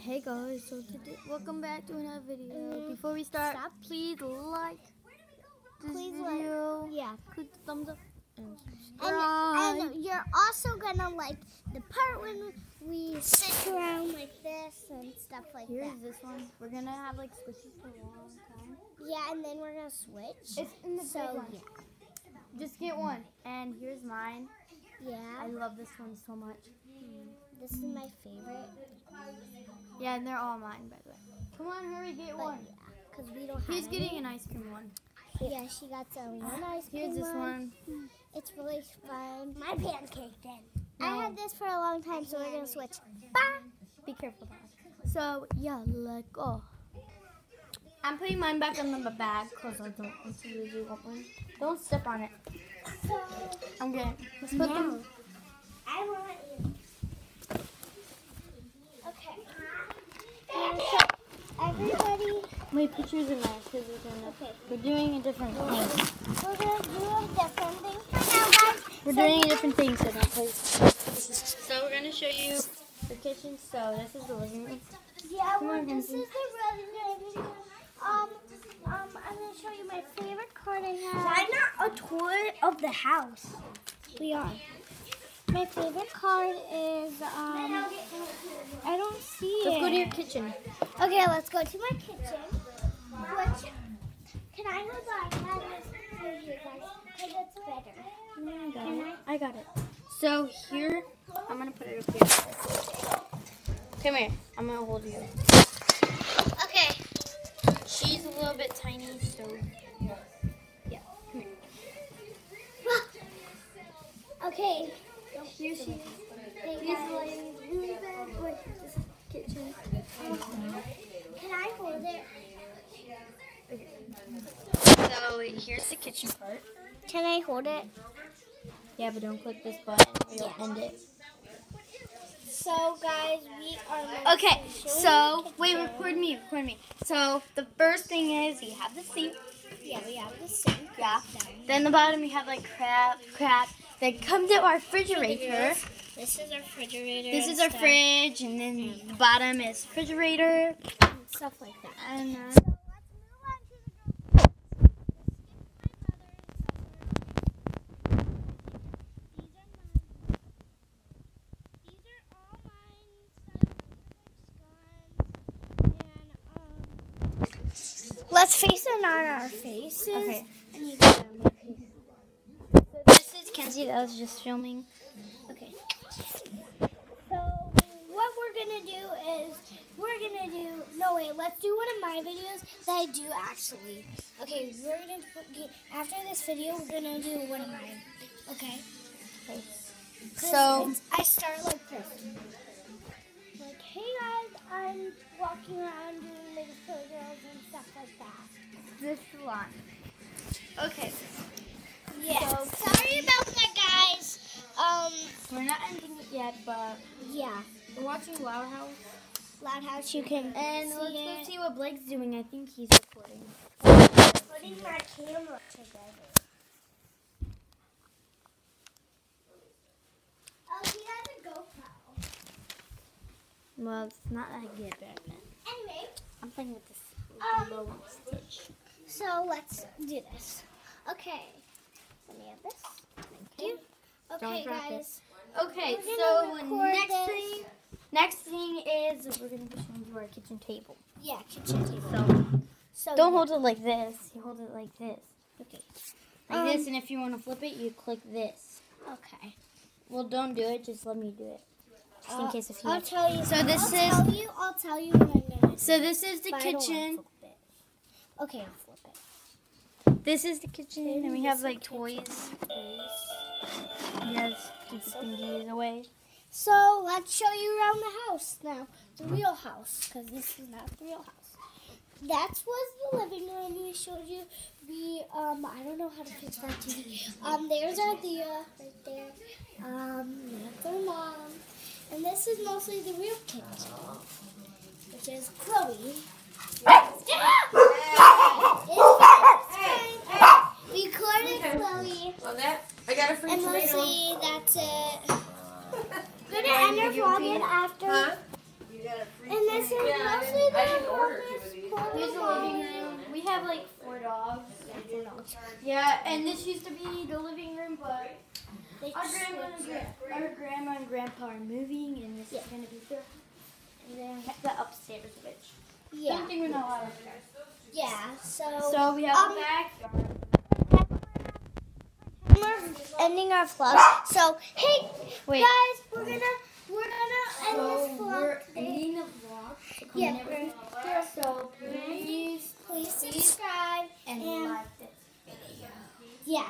Hey guys, so today, welcome back to another video. Mm. Before we start, Stop. please like this Please like- video. Yeah. Click the thumbs up and And, subscribe. and you're also gonna like the part when we sit around like this and stuff like Here's that. this one. We're gonna have like squishies for a long time. Yeah, and then we're gonna switch. It's in the so one. yeah, Just get one. And here's mine. Yeah. I love this one so much. This is my favorite. Yeah, and they're all mine by the way. Come on, hurry, get But one. yeah, because we don't have. Who's any. getting an ice cream one? Yeah, she got some one ice cream. Here's this one. It's really fun. My pancake then. No. I had this for a long time, so we're gonna switch. Be careful. guys. So yeah, let go. I'm putting mine back in the bag because I don't want to lose you one. Don't step on it. So I'm good. Let's put them. I want you. Okay. And so Wait, pictures in there because okay, We're doing a different thing. we're gonna do a different thing right now, guys. We're doing a different thing, so don't. So we're gonna show you the kitchen. So this is the living room. Yeah, Come well, on, this is the living room. Um, um, I'm gonna show you my favorite card I have. I'm not a tour of the house. We are. My favorite card is um. I don't see Let's it. go to your kitchen. Okay, let's go to my kitchen. Which can I hold on? Can I for you guys? Because it's better. I got it. I got it. So here, I'm gonna put it up here. Come here. I'm gonna hold you. Okay. She's a little bit tiny, so yeah. Come here. Okay. Here she is. Thank These you. ladies really bad. Wait, this is kitchen. Can I hold it? So here's the kitchen part. Can I hold it? Yeah, but don't click this button or you'll end it. So, guys, we are. Okay, so wait, record me, record me. So the first thing is you have the sink. Yeah, we have the sink. Yeah. Then the bottom you have like crap, crap. Then comes out our refrigerator. This is our refrigerator. This is our stuff, fridge, and then the bottom is refrigerator. and stuff like that. And uh, So let's move on to the These are all mine. Let's face it on our faces. okay. You This is Kenzie that was just filming. Okay. So what we're gonna do is we're gonna do no wait, let's do one of my videos that I do actually. Okay, we're gonna put- after this video we're gonna do one of mine. Okay. So I start. Like, Okay, Yeah. Sorry about that, guys. Um. we're not ending it yet, but Yeah. we're watching Loud House, Loud house, you can and see let's it. go see what Blake's doing. I think he's recording. putting my camera together. Oh, he has a GoPro. Well, it's not that good back then. Anyway, I'm playing with this Um, low stitch. so let's do this. Okay. Let me have this. Thank you. Okay, Don't drop it. guys. Okay, so next this. thing, next thing is we're gonna be showing you our kitchen table. Yeah, kitchen table. So So don't hold it like this. You hold it like this, Okay. like Um, this. And if you want to flip it, you click this. Okay. Well, don't do it. Just let me do it, just in Uh, case if you. I'll tell you. So this I'll is- Tell you, I'll tell you what I'm gonna do. So this is the but I don't wanna kitchen. Okay, I'll flip it. This is the kitchen, and we have like toys. Yes, keep the thingies away. So let's show you around the house now, the real house, because this is not the real house. That was the living room we showed you. We um I don't know how to fix that TV. Um, there's Althea right there. Um, that's her mom, and this is mostly the real kitchen, which is Chloe. We recorded Chloe. Well, that I got a free And tomato. mostly that's it. We're gonna end our vlog in after. Huh? You got a free And this is Yeah, I mostly didn't, I the didn't order two of office these. for Here's the living room. We have like four dogs. Four dogs. Yeah, and this used to be the living room, but our grandma and gra- our grandma and grandpa are moving, and this Yeah. is gonna be their. And then the upstairs, which Yeah, don't think we know how upstairs. yeah. So, So we have um, the backyard. we're ending our vlog. So, hey Wait. guys, we're gonna we're gonna end So this we're vlog. ending the vlog. So Yeah, in every- we're- So please Please subscribe and and like. Yeah.